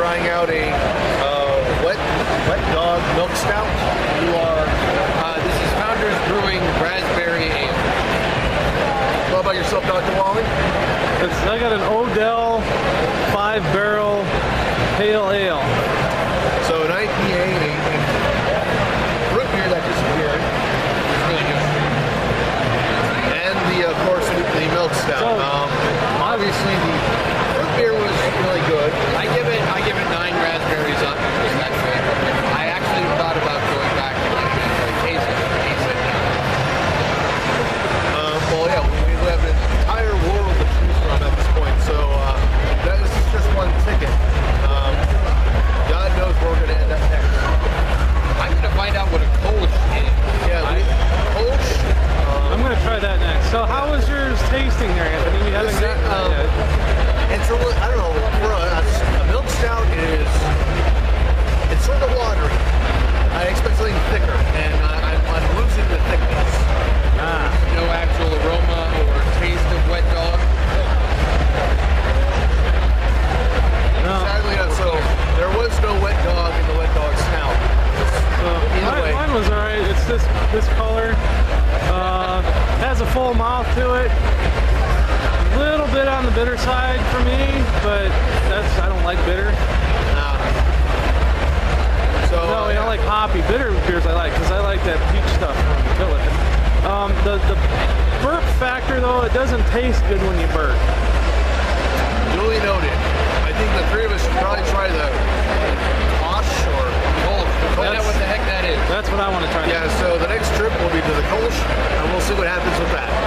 trying out a uh, wet wet dog milk stout. You are. Uh, this is Founders Brewing Raspberry Ale. What about yourself, Dr. Wally? It's, I got an Odell five barrel pale ale. Try that next. So how was yours tasting there, Anthony? We haven't gotten um, yet. it's a li- I don't know, for a, a milk stout is, it's sort of watery. I expect something thicker, and I, I'm, I'm losing the thickness. Ah, No actual aroma or taste of wet dog. no. Sadly, uh, so there was no wet dog in the wet dog snout. So mine, mine was alright. It's this this color. Full mouth to it. A little bit on the bitter side for me, but that's I don't like bitter. Uh, so No, I don't like hoppy. Bitter beers I like because I like that peach stuff when you kill it. Um, the the burp factor though, it doesn't taste good when you burp. Duly noted. I think the three of us should probably try the Kosh or Kolsch. Find out That's- what the heck that is. That's what I want to try. yeah. So the next trip will be to the Kolsch, and we'll see what happens with that.